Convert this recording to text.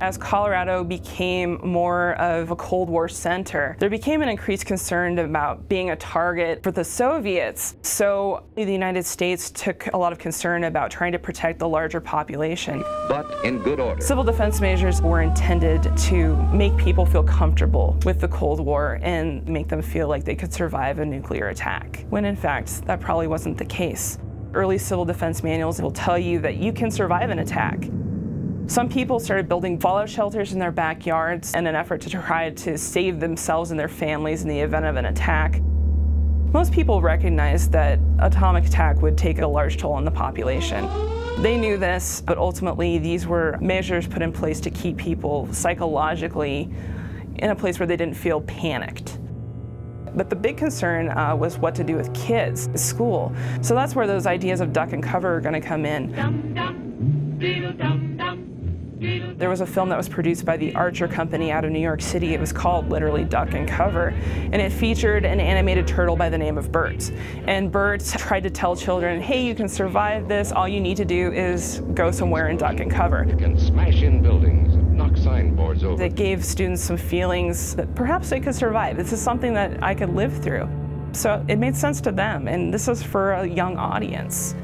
As Colorado became more of a Cold War center, there became an increased concern about being a target for the Soviets. So the United States took a lot of concern about trying to protect the larger population. But in good order. Civil defense measures were intended to make people feel comfortable with the Cold War and make them feel like they could survive a nuclear attack, when in fact that probably wasn't the case. Early civil defense manuals will tell you that you can survive an attack. Some people started building fallout shelters in their backyards in an effort to try to save themselves and their families in the event of an attack. Most people recognized that atomic attack would take a large toll on the population. They knew this, but ultimately these were measures put in place to keep people psychologically in a place where they didn't feel panicked. But the big concern uh, was what to do with kids, school. So that's where those ideas of duck and cover are going to come in. Dum, dum, there was a film that was produced by the Archer Company out of New York City. It was called literally Duck and Cover, and it featured an animated turtle by the name of Bert. And Bert tried to tell children, hey, you can survive this. All you need to do is go somewhere and duck and cover. You can smash in buildings, knock signboards over. It gave students some feelings that perhaps they could survive. This is something that I could live through. So it made sense to them, and this was for a young audience.